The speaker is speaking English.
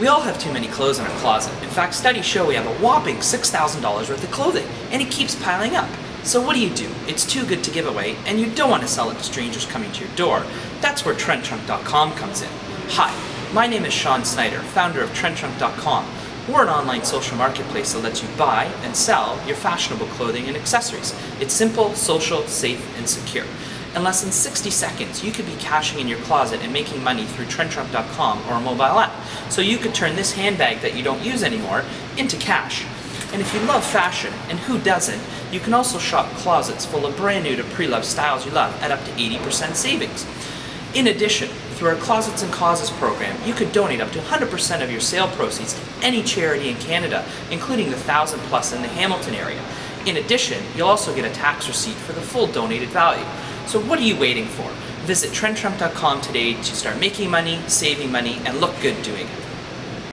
We all have too many clothes in our closet. In fact, studies show we have a whopping $6,000 worth of clothing, and it keeps piling up. So what do you do? It's too good to give away, and you don't want to sell it to strangers coming to your door. That's where TrendTrunk.com comes in. Hi, my name is Sean Snyder, founder of TrendTrunk.com. We're an online social marketplace that lets you buy and sell your fashionable clothing and accessories. It's simple, social, safe, and secure. In less than 60 seconds, you could be cashing in your closet and making money through TrendTrunk.com or a mobile app. So you could turn this handbag that you don't use anymore into cash. And if you love fashion, and who doesn't, you can also shop closets full of brand new to pre-loved styles you love at up to 80% savings. In addition, through our Closets and Causes program, you could donate up to 100% of your sale proceeds to any charity in Canada, including the 1,000 plus in the Hamilton area. In addition, you'll also get a tax receipt for the full donated value. So what are you waiting for? Visit trendtrunk.com today to start making money, saving money, and look good doing it.